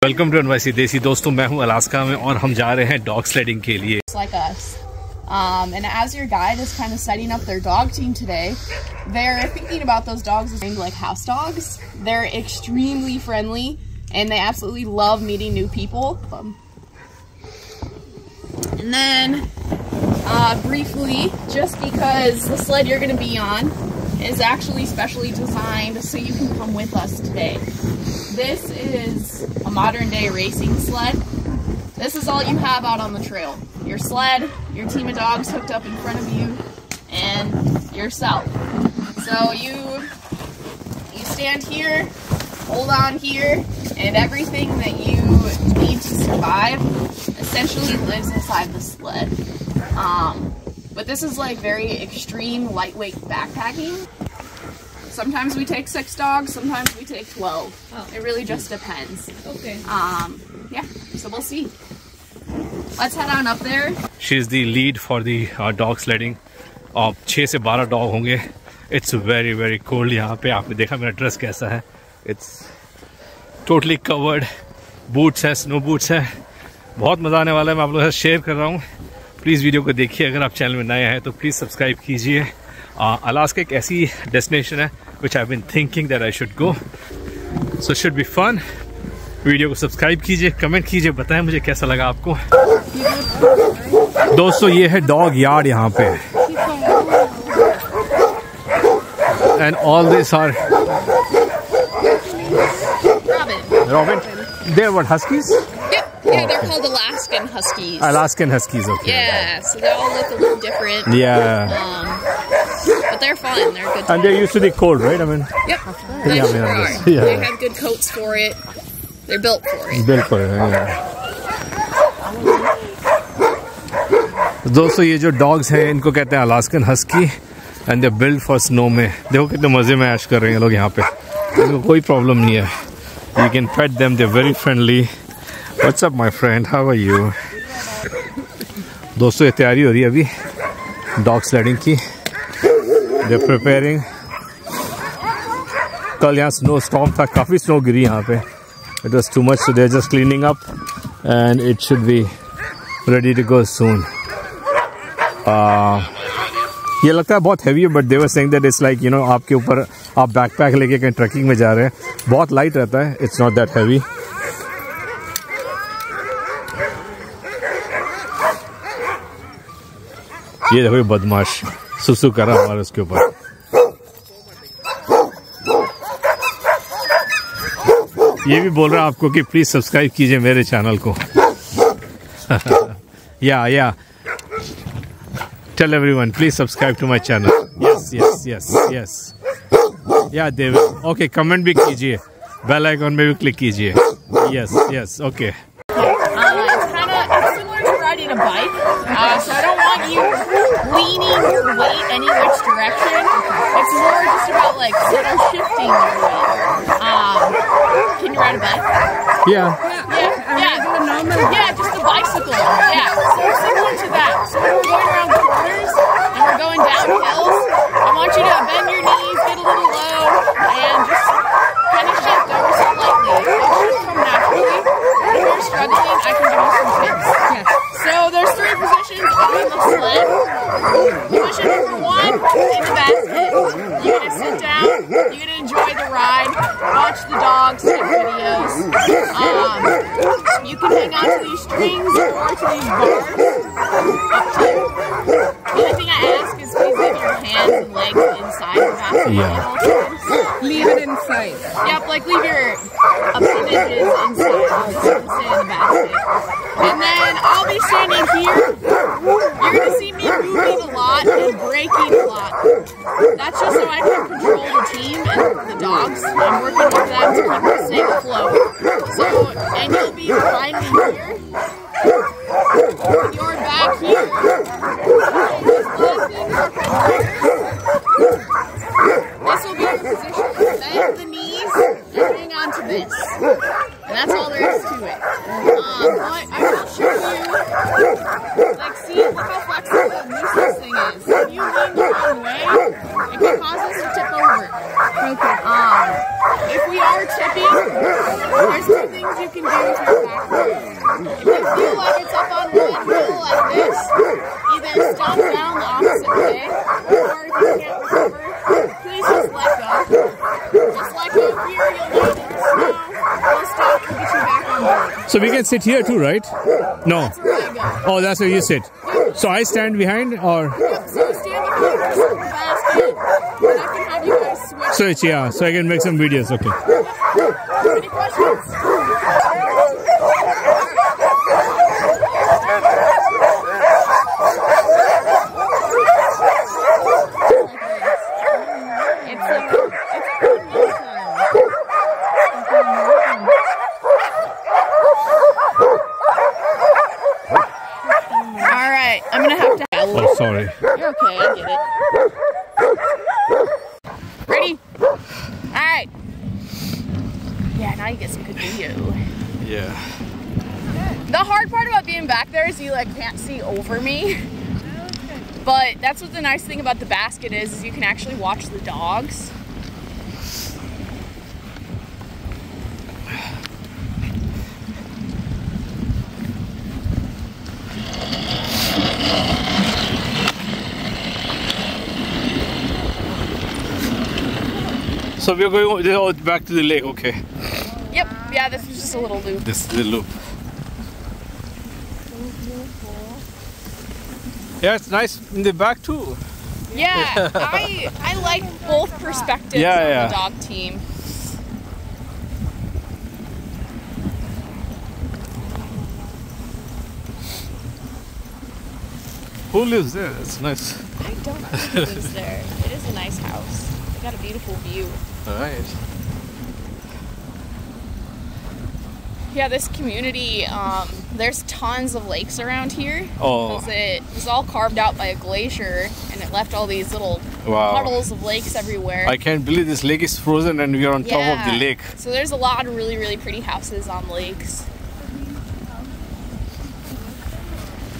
Welcome to NYC देसी दोस्तों मैं हूं अलास्का में और हम जा रहे हैं डॉग स्लेडिंग के लिए like us. Um, and as your guide is kind of setting up their dog team today, they're thinking about those dogs as like house dogs. They're extremely friendly and they absolutely love meeting new people. Um, and then, uh, briefly, just because the sled you're going to be on is actually specially designed so you can come with us today. This is a modern day racing sled. This is all you have out on the trail. Your sled, your team of dogs hooked up in front of you, and yourself. So you you stand here, hold on here, and everything that you need to survive essentially lives inside the sled. Um, but this is like very extreme lightweight backpacking. Sometimes we take six dogs, sometimes we take 12. Oh. It really just depends. Okay. Um, yeah, so we'll see. Let's head on up there. She is the lead for the dog sledding और छः से बारह dog होंगे it's very very cold यहाँ पे आपने देखा मेरा ड्रेस कैसा है इट्स टोटली कवर्ड बूट्स है स्नो बूट्स है बहुत मज़ा आने वाला है मैं आप लोगों से शेयर कर रहा हूँ प्लीज़ वीडियो को देखिए अगर आप चैनल में नए हैं तो प्लीज़ सब्सक्राइब कीजिए अलास्का एक ऐसी डेस्टिनेशन है which I been thinking that I should go so should be fun video को सब्सक्राइब कीजिए कमेंट कीजिए बताएँ मुझे कैसा लगा आपको दोस्तों ये है डॉग यार्ड यहाँ पे and all this are Robin. Robin there what huskies Yep. Yeah, they're called Alaskan Huskies. Alaskan huskies okay Yeah, so they all look a little different. Yeah. Um, they're fun. They're good. And they're used to the cold, right? I mean, Yep. Yeah, They man, sure are. that's- yeah. They have good coats for it. They're built for it. बिल्कुल yeah. दोस्तों ये जो dogs हैं इनको कहते हैं Alaskan husky and they build for snow में देखो कितने मज़े में ऐश कर रहे हैं लोग यहाँ पे इनको कोई प्रॉब्लम नहीं है you can pet them they very friendly what's up my friend how are you दोस्तों ये तैयारी हो रही है अभी डॉग स्लाइडिंग की दे प्रिपेयरिंग कल यहाँ स्नो स्टॉम था काफ़ी स्नो गिरी यहाँ पे। It was too much so there just cleaning up and it should be ready to go uh, ये लगता है बहुत हैवी है but they're saying that it's like you know आपके ऊपर आप बैक पैक लेके कहीं ट्रैकिंग में जा रहे हैं। बहुत लाइट रहता है इट्स नॉट दैट हैवी ये देखो बदमाश। सुसु करा हमारे उसके ऊपर। ये भी बोल रहा आपको कि प्लीज़ सब्सक्राइब कीजिए मेरे चैनल को। Yeah yeah. Tell everyone please subscribe to my channel yes yes yes yes yeah Dev okay comment भी कीजिए। बेल आइकॉन में भी क्लिक कीजिए। Yes yes okay any which direction. It's more just about like sort of shifting your weight. Um, can you ride a bike? या Yeah, yeah, yeah, just a bicycle. Yeah, so similar to that. So when we're going around corners and we're going down hills, I want you to bend your knees, get a little low, and just kind of shift ever so lightly. It should come naturally. If you're struggling, I can give you some tips. So there's three positions on the sled. Position number one in the basket. You're gonna sit down. You're gonna enjoy the ride. Watch the dogs, take videos. Um, you can hang on to these strings or to these bars. Up to you. The only thing I ask is please leave your hands and legs inside the. Yeah. at all times. Leave it inside. Yep, like leave your appendages inside. Stay in the basket. And then I'll be standing here. You're gonna see me moving a lot and braking a lot. That's just so I can control the team and the dogs. I'm working with them to keep the same flow. So, and you'll be behind me here. You're back here. This will be the position. Bend the knees and hang on to this. And that's all there is to it. Um, but I will show you. Like, see, look how flexible and loose this thing is. If you lean the wrong way, it can cause us to tip over. Okay. Um, if we are tipping, there's two things you can do to So we can sit here too, right? No. There you go. Oh, that's where you sit. So I stand behind or so you stand behind the basket, and I can have you guys switch. switch? Yeah, so I can make some videos. Okay. Any questions? It's a, it's a All right, I'm gonna have to. Oh, sorry. You're okay, I get it. Ready? Alright. Yeah, now you get some good video. Yeah. The hard part about being back there is you like can't see over me. Oh, but that's what the nice thing about the basket is, is you can actually watch the dogs. So we're going back to the lake. Okay. Yep, yeah, this is just a little loop. This is the loop. Yeah, it's nice in the back too. Yeah, I I like both perspectives Yeah, on yeah. the dog team. Who lives there? It's nice. I don't know who lives there. It is a nice house. They got a beautiful view. All right. Yeah, this community, um, there's tons of lakes around here. Oh. it was all carved out by a glacier and it left all these little Wow. puddles of lakes everywhere. I can't believe this lake is frozen and we are on top of the lake. So there's a lot of really, really pretty houses on lakes.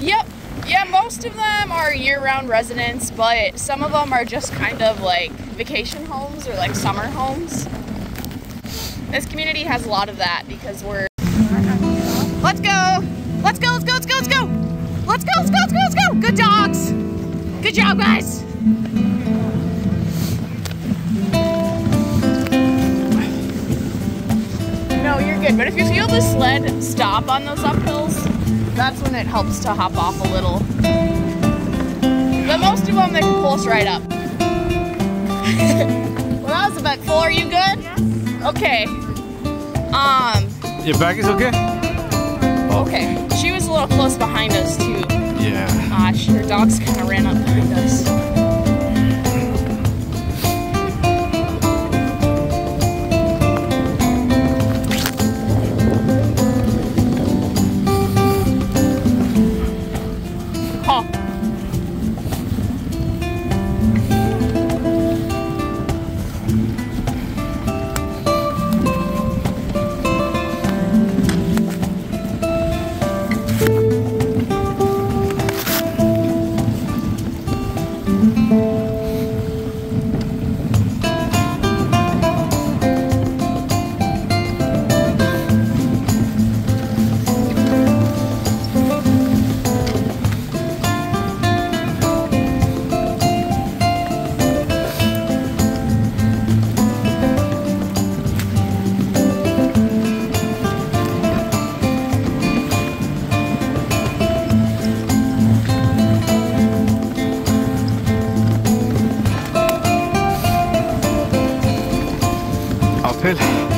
Yep. Yeah, most of them are year-round residents, but some of them are just kind of like vacation homes or like summer homes. This community has a lot of that because we're Let's go! Let's go, let's go, let's go, let's go! Let's go, let's go, let's go, let's go! Good dogs! Good job, guys! No, you're good. But if you feel the sled stop on those uphills, that's when it helps to hop off a little. But most of them, they can pull us right up. well, that was about bit full. Are you good? Yes. Okay. Um, Your back is okay? okay. She was a little close behind us, too. Yeah. Uh, she- her dogs kind of ran up behind us. Uphill.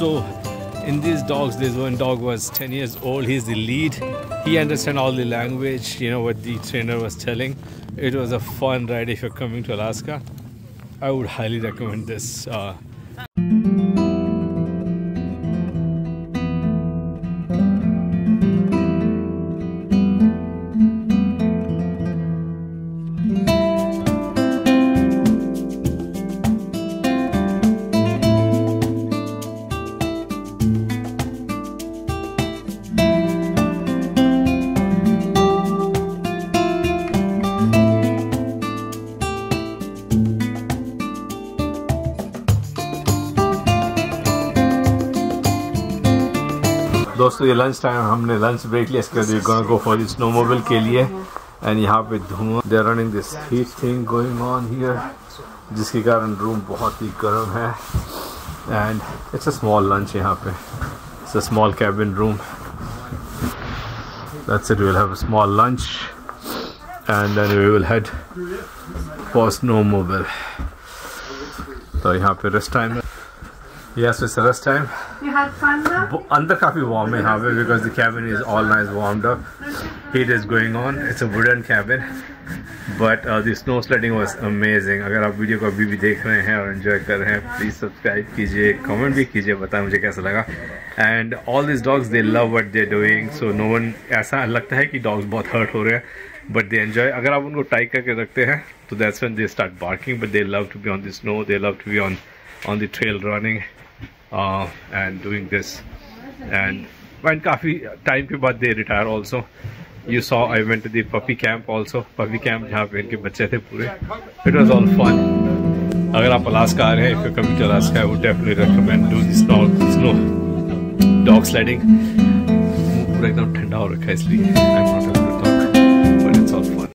So in these dogs, this one dog was 10 years old. He's the lead. He understand all the language. You know what the trainer was telling. It was a fun ride if you're coming to Alaska. I would highly recommend this. Uh, दोस्तों ये lunch time हमने lunch break लिया इसके बाद gonna go for snowmobile के लिए। And यहाँ पे धुआँ they running this heat thing going on here जिसके कारण रूम बहुत ही गर्म है। And it's a small lunch यहाँ पे। It's a small cabin room that's it we'll have a small lunch and then we will head for snowmobile तो यहाँ पे रेस्ट टाइम है। Yes, it's rest time. अंदर काफ़ी warm है यहाँ पे because the cabin is all nice warmed up. Heat is going on. It's a wooden cabin. But uh, the snow sledding was amazing. अगर आप वीडियो को अभी भी देख रहे हैं और enjoy कर रहे हैं प्लीज़ सब्सक्राइब कीजिए कमेंट भी कीजिए बताएँ मुझे कैसा लगा and all this dogs they love what they doing so no one ऐसा लगता है कि डॉग्स बहुत हर्ट हो रहे हैं बट दे एंजॉय अगर आप उनको टाइट करके रखते हैं तो that's when they start barking but they love to be on the snow they love to be on the trail running uh, and doing this and when काफी time के बाद they retire also you saw I went to the puppy camp also puppy camp जहाँ पे इनके बच्चे थे पूरे it was all fun अगर आप अलास्का आ रहे हैं if you're coming to Alaska I would definitely recommend do the snow snow dog sledding पूरा एकदम ठंडा हो रखा है इसलिए I'm not able to talk but it's all fun